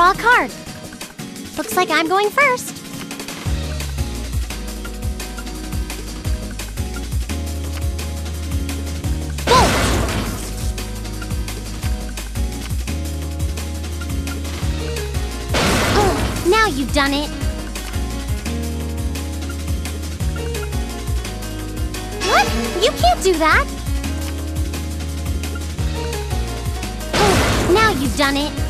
draw a card. Looks like I'm going first. Ugh, oh, now you've done it. What? You can't do that. Ugh, now you've done it.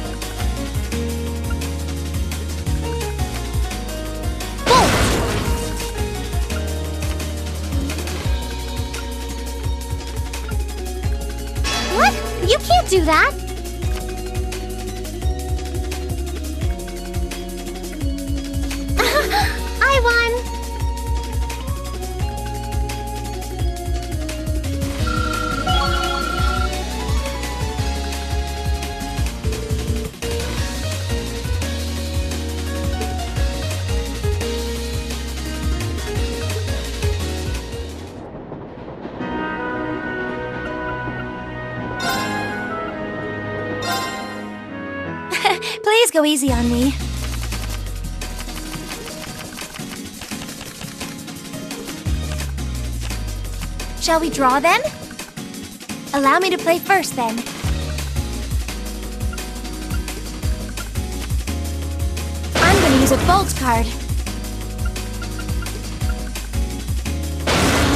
Can't do that. Go easy on me. Shall we draw then? Allow me to play first then. I'm gonna use a bolt card.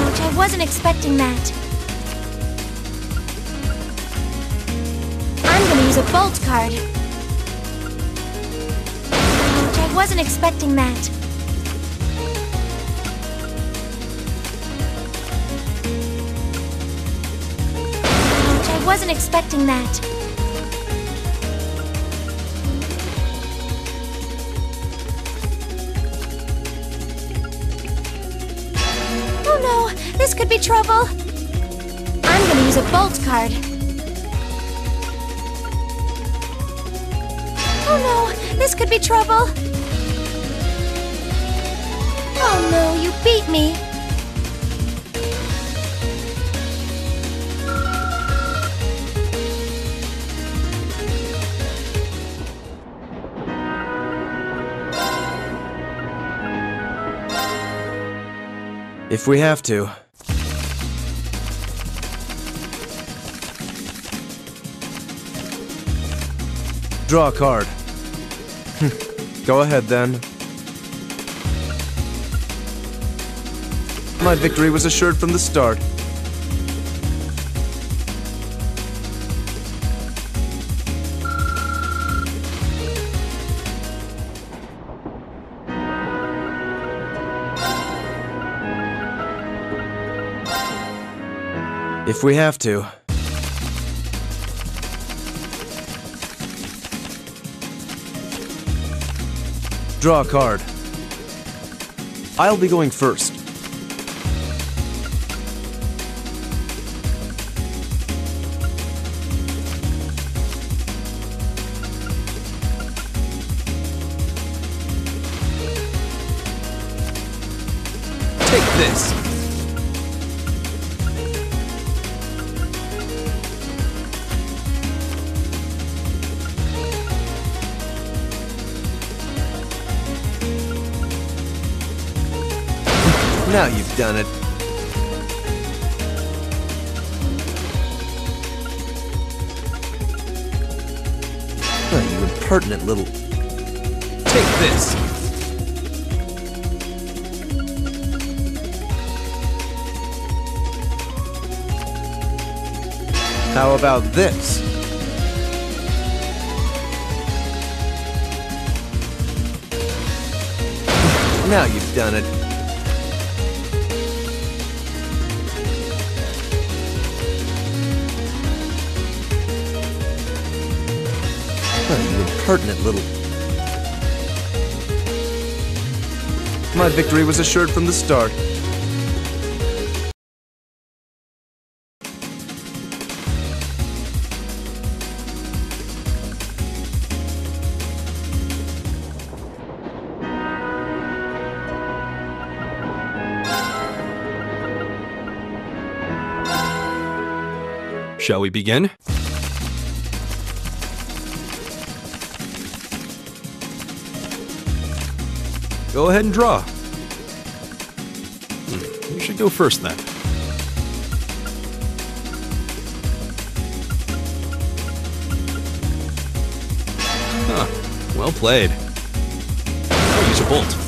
Ouch, I wasn't expecting that. I'm gonna use a bolt card. Wasn't expecting that. I wasn't expecting that. Oh no, this could be trouble. I'm gonna use a bolt card. Oh no, this could be trouble. Oh no, you beat me. If we have to. Draw a card. Go ahead then. My victory was assured from the start. If we have to. Draw a card. I'll be going first. You impertinent little. My victory was assured from the start. Shall we begin? Go ahead and draw. Hmm, You should go first then. Huh. Well played. Now use a bolt.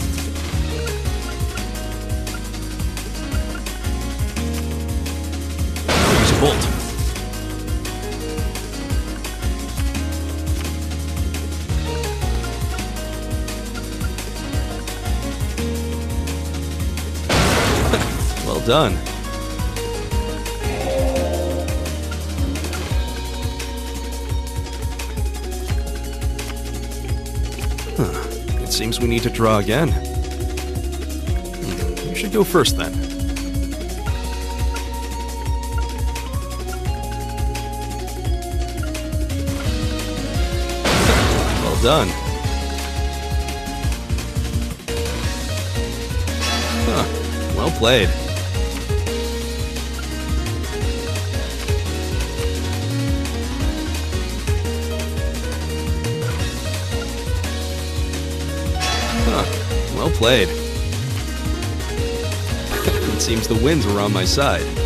Done. Huh. It seems we need to draw again. Hmm, You should go first then. Well done. Huh. Well played. Played. it seems the winds were on my side.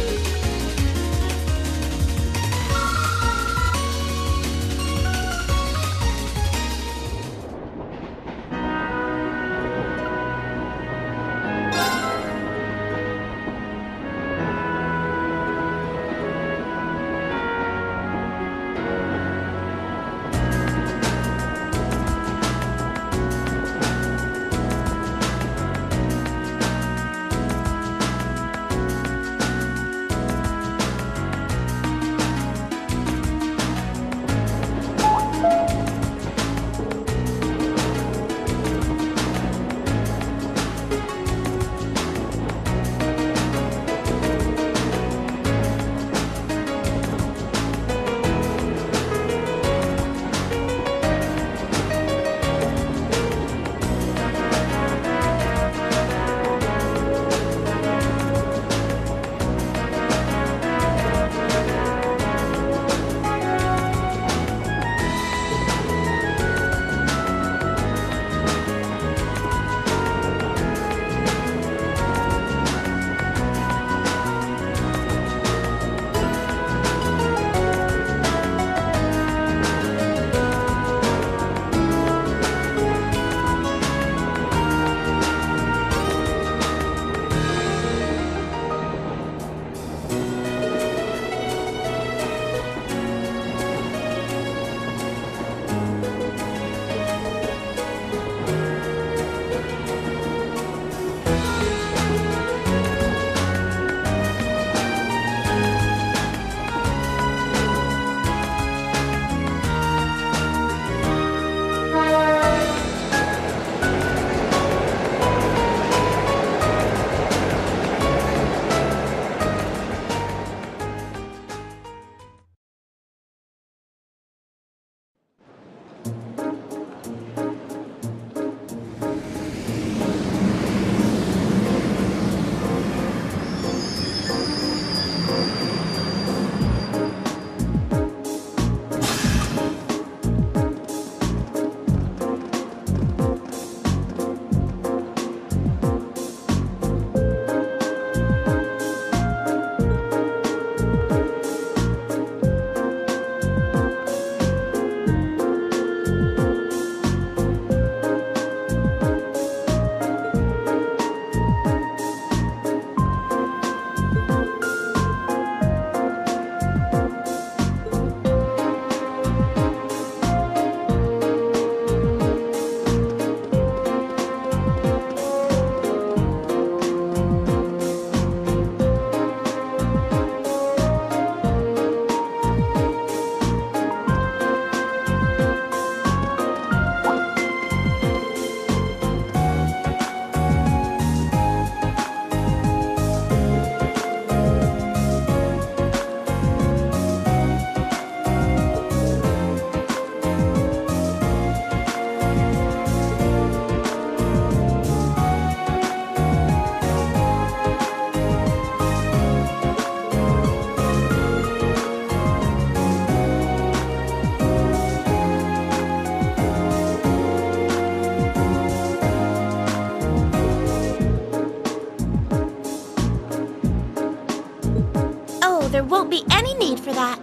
Won't be any need for that.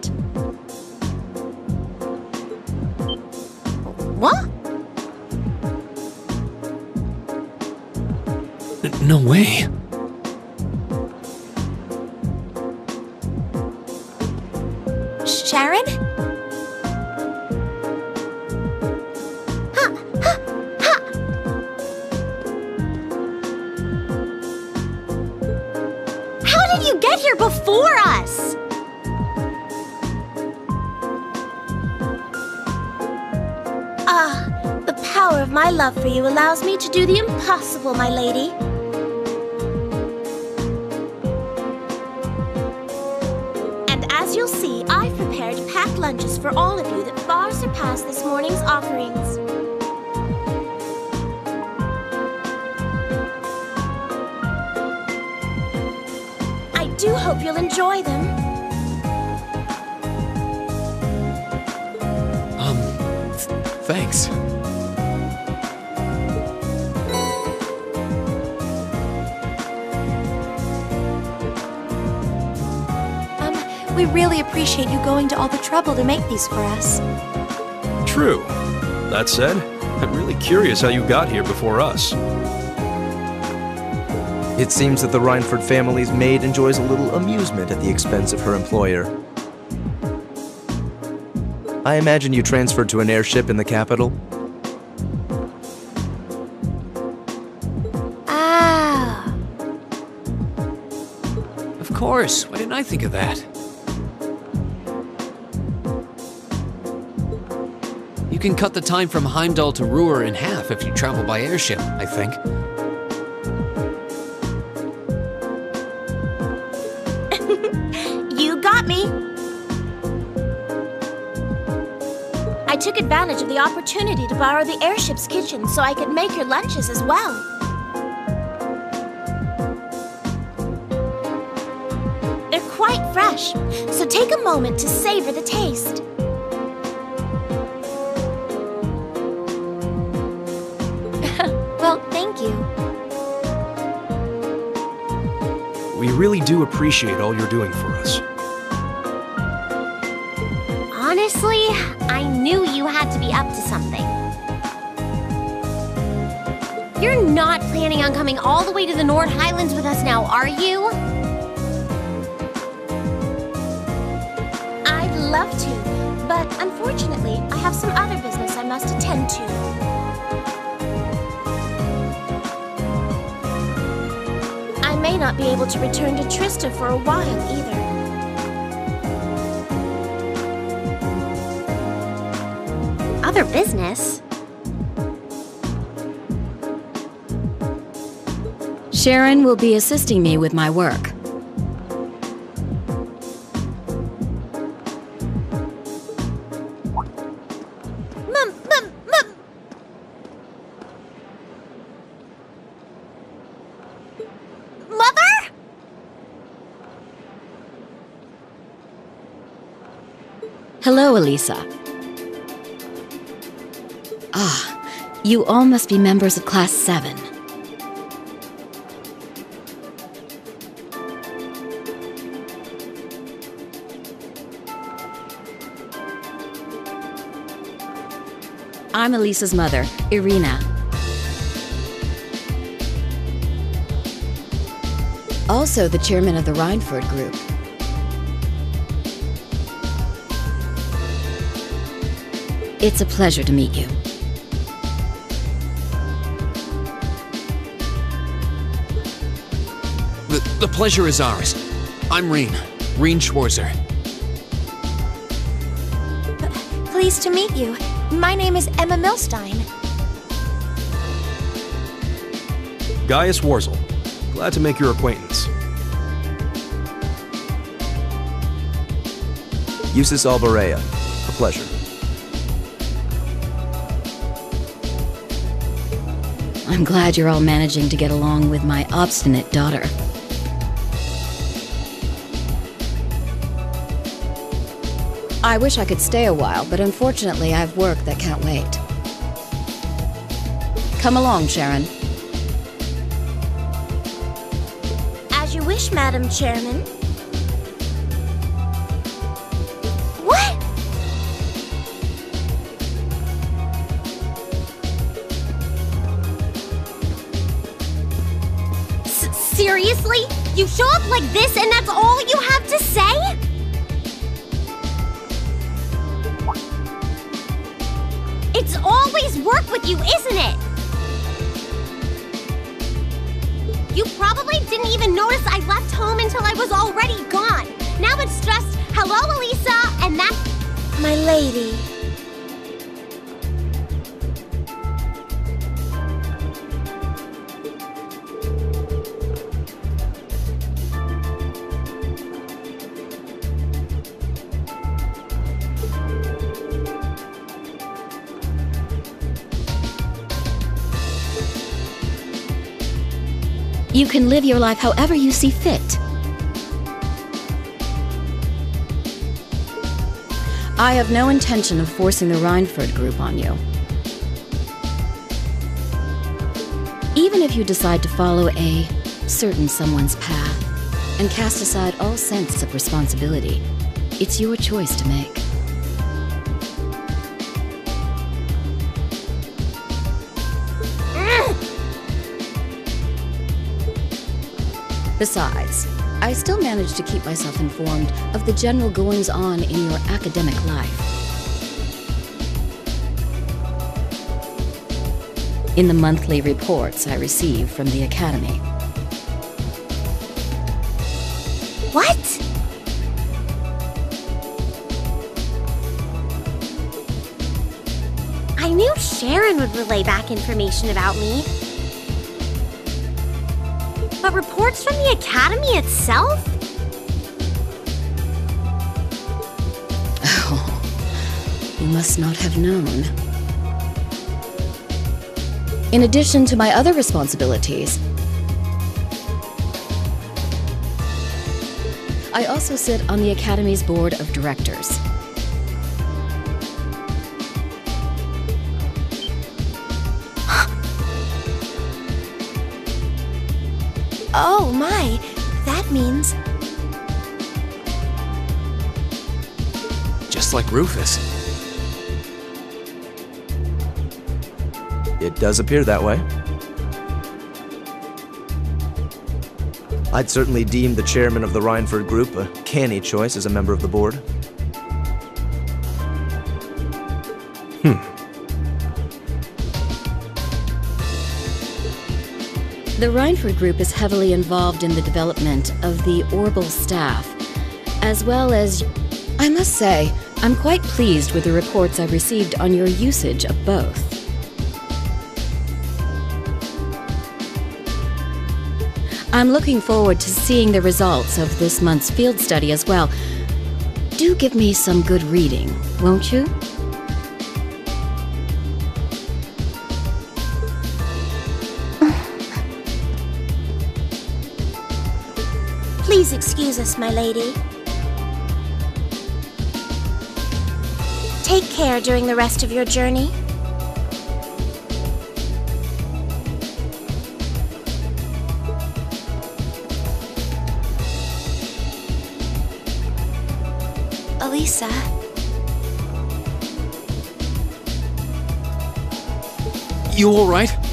Ah, the power of my love for you allows me to do the impossible, my lady. And as you'll see, I've prepared packed lunches for all of you that far surpass this morning's offerings. I do hope you'll enjoy them. Thanks. Um, we really appreciate you going to all the trouble to make these for us. True. That said, I'm really curious how you got here before us. It seems that the Reinford family's maid enjoys a little amusement at the expense of her employer. I imagine you transferred to an airship in the capital? Ah. Of course. Why didn't I think of that? You can cut the time from Heimdall to Roer in half if you travel by airship, I think. Opportunity to borrow the airship's kitchen so I could make your lunches as well. They're quite fresh, so take a moment to savor the taste. well, thank you. We really do appreciate all you're doing for us. Something. You're not planning on coming all the way to the Nord Highlands with us now, are you? I'd love to, but unfortunately, I have some other business I must attend to. I may not be able to return to Trista for a while either. Other business? Sharon will be assisting me with my work. Mum, mum, mum! Mother? Hello, Alisa. You all must be members of Class 7. I'm Alisa's mother, Irina. Also the chairman of the Reinford Group. It's a pleasure to meet you. Pleasure is ours. I'm Rean. Rean Schwarzer. Pleased to meet you. My name is Emma Millstein. Gaius Worzel. Glad to make your acquaintance. Jusis Albarea. A pleasure. I'm glad you're all managing to get along with my obstinate daughter. I wish I could stay a while, but unfortunately I have work that can't wait. Come along, Sharon. As you wish, Madam Chairman. What? S seriously? You show up like this and that's all you have? You, isn't it? You probably didn't even notice I left home until I was already gone. Now it's just, hello, Alisa, and that. My lady. You can live your life however you see fit. I have no intention of forcing the Reinford group on you. Even if you decide to follow a certain someone's path and cast aside all sense of responsibility, it's your choice to make. Besides, I still manage to keep myself informed of the general goings on in your academic life. In the monthly reports I receive from the Academy. What? I knew Sharon would relay back information about me. But reports from the Academy itself? Oh, you must not have known. In addition to my other responsibilities, I also sit on the Academy's board of directors. Oh my, that means Just like Rufus. It does appear that way. I'd certainly deem the chairman of the Reinford Group a canny choice as a member of the board. The Reinford Group is heavily involved in the development of the Orbal staff, as well as. I must say, I'm quite pleased with the reports I've received on your usage of both. I'm looking forward to seeing the results of this month's field study as well. Do give me some good reading, won't you? My lady. Take care during the rest of your journey. Alisa, You alright?